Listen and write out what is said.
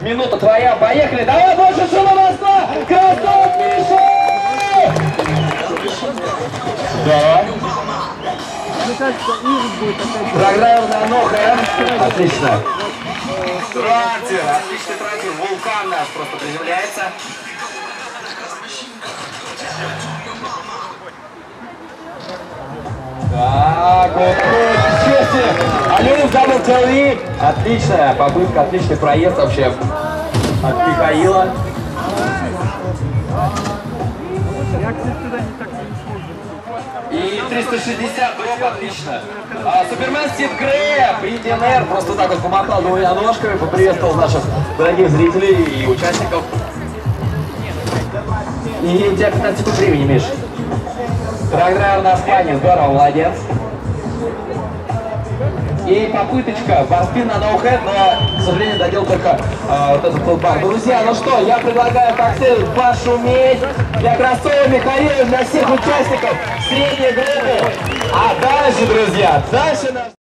Минута твоя, поехали. Давай больше шума, Москва! Красав Миша! Да. Мне кажется, Ир будет опять. Программа на Ноха. Отлично. Трансер. Отличный трансер. Вулкан наш просто приземляется. Так, вот. ТВ. Отличная попытка, отличный проезд вообще от Михаила. И 360 дроп, отлично. А, Супермен Стив Грея, ДНР, просто так вот помахал двумя ножками, поприветствовал наших дорогих зрителей и участников. И у тебя 15 секунд времени, Миш. Трак-драйвер на спайне, здорово, молодец. И попыточка, барспин на ноу-хэт, но, к сожалению, додел только а, вот этот вот бар. Друзья, ну что, я предлагаю коктейль пошуметь для Красова Михаила, для всех участников средней группы. А дальше, друзья, дальше наш...